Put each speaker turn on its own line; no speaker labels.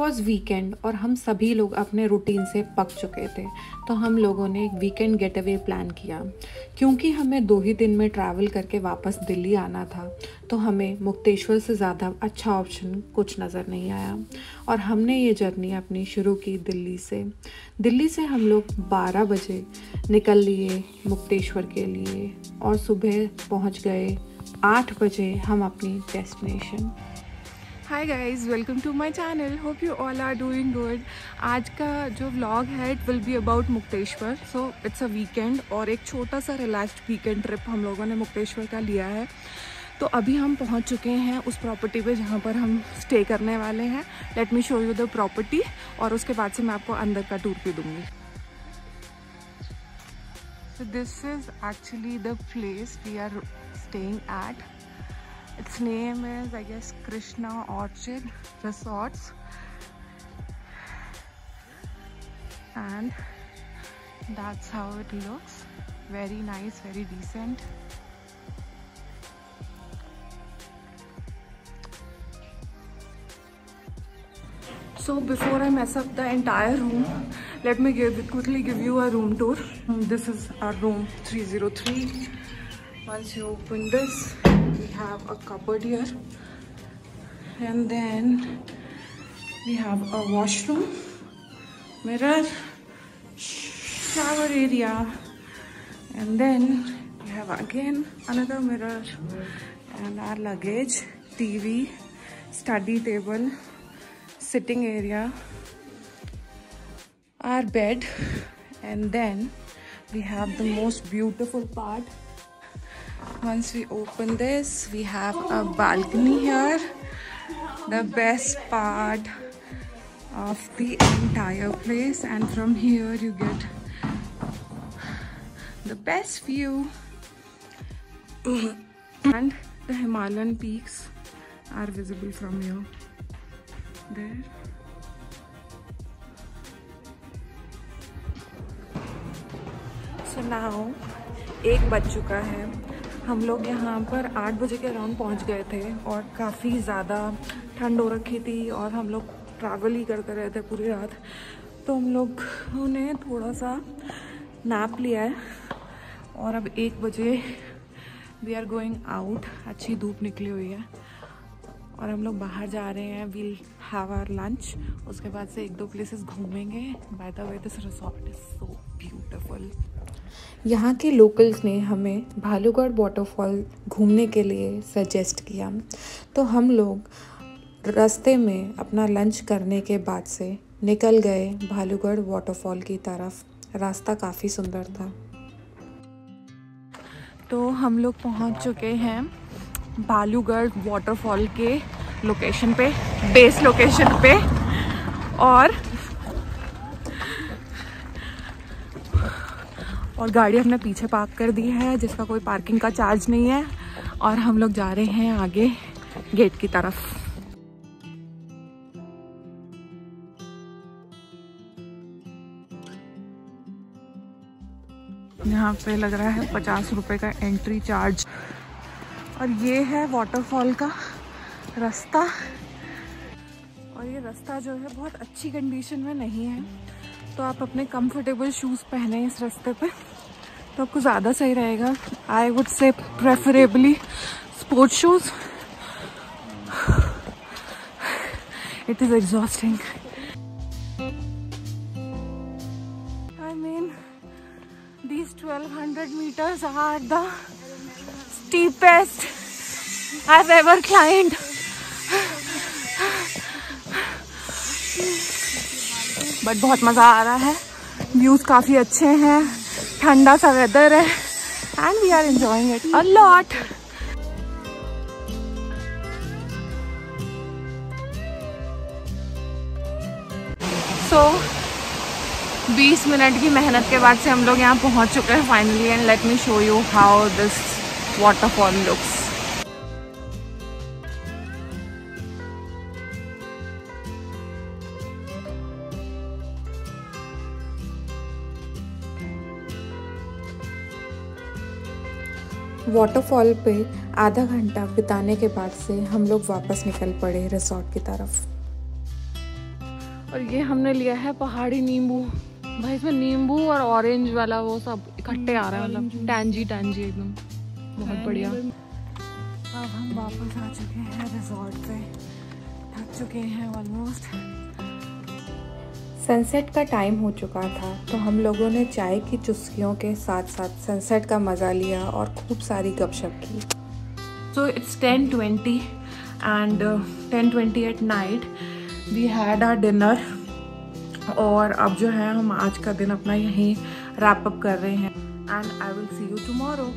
Was weekend और हम सभी लोग अपने रूटीन से पक चुके थे तो हम लोगों ने एक वीकेंड गेट अवे प्लान किया। क्योंकि हमें दो ही दिन में ट्रैवल करके वापस दिल्ली आना था तो हमें मुक्तेश्वर से ज़्यादा अच्छा ऑप्शन कुछ नज़र नहीं आया। और हमने ये जर्नी अपनी शुरू की दिल्ली से। दिल्ली से हम लोग 12 बजे निकल लिए मुक्तेश्वर के लिए और सुबह पहुँच गए 8 बजे हम अपनी destination
hi guys welcome to my channel hope you all are doing good आज का जो व्लॉग है it will be about Mukteshwar so it's a weekend और एक छोटा सा रिलैक्स्ड वीकेंड ट्रिप हम लोगों ने मुक्तेश्वर का लिया है। तो अभी हम पहुँच चुके हैं उस प्रॉपर्टी पे जहाँ पर हम स्टे करने वाले हैं। Let me show you the property और उसके बाद से मैं आपको अंदर का टूर भी दूँगी। This is actually the place we are staying at. Its name is I guess Krishna Orchid Resorts. And that's how it looks. Very nice, very decent. So before I mess up the entire room, let me give quickly give you a room tour. This is our room 303. Once you open this, we have a cupboard here. And then we have a washroom, mirror, shower area. And then we have again another mirror and our luggage, TV, study table, sitting area, our bed, and then we have the most beautiful part. Once we open this, we have a balcony here. The best part of the entire place, and from here you get the best view. and the Himalayan peaks are visible from here. There. So now एक बज चुका है हम लोग यहाँ पर आठ बजे के अराउंड पहुँच गए थे और काफ़ी ज़्यादा ठंड हो रखी थी और हम लोग ट्रैवल ही करते रहे थे पूरी रात। तो हम लोग ने थोड़ा सा नाप लिया है और अब एक बजे वी आर गोइंग आउट अच्छी धूप निकली हुई है और हम लोग बाहर जा रहे हैं। वील हैव आर लंच उसके बाद से एक दो प्लेसेस घूमेंगे। By the way this resort is so beautiful
यहाँ के लोकल्स ने हमें भालूगढ़ वाटरफॉल घूमने के लिए सजेस्ट किया। तो हम लोग रास्ते में अपना लंच करने के बाद से निकल गए भालूगढ़ वाटरफॉल की तरफ़। रास्ता काफ़ी सुंदर था।
तो हम लोग पहुँच चुके हैं भालूगढ़ वाटरफॉल के लोकेशन पे बेस लोकेशन पे और और गाड़ी हमने पीछे पार्क कर दी है, जिसका कोई पार्किंग का चार्ज नहीं है। और हम लोग जा रहे हैं आगे गेट की तरफ़। यहाँ पे लग रहा है पचास रुपए का एंट्री चार्ज और ये है वाटरफॉल का रास्ता। और ये रास्ता जो है बहुत अच्छी कंडीशन में नहीं है। तो आप अपने कंफर्टेबल शूज़ पहने इस रास्ते पे तो आपको ज़्यादा सही रहेगा। I would say preferably sports shoes it is exhausting I mean these 1200 meters are the steepest I've ever climbed. But बहुत मज़ा आ रहा है। व्यूज़ काफ़ी अच्छे हैं। ठंडा सा वेदर है। And we are enjoying it a lot so 20 minute की मेहनत के बाद से हम लोग यहाँ पहुँच चुके हैं finally and let me show you how this waterfall looks
waterfall पे आधा घंटा बिताने के बाद से हम लोग वापस निकल पड़े रिसोर्ट की तरफ़।
और ये हमने लिया है पहाड़ी नींबू। भाई इसमें नींबू और ऑरेंज वाला वो सब इकट्ठे आ रहा है मतलब टैंजी टैंजी एकदम। बहुत बढ़िया। अब हम वापस आ चुके हैं रिजॉर्ट पे। थक चुके हैं ऑलमोस्ट
सनसेट का टाइम हो चुका था तो हम लोगों ने चाय की चुस्कियों के साथ साथ सनसेट का मज़ा लिया और खूब सारी गपशप की।
So it's ten twenty and ten twenty at night we had our dinner और अब जो है हम आज का दिन अपना यहीं रैप अप कर रहे हैं। And I will see you tomorrow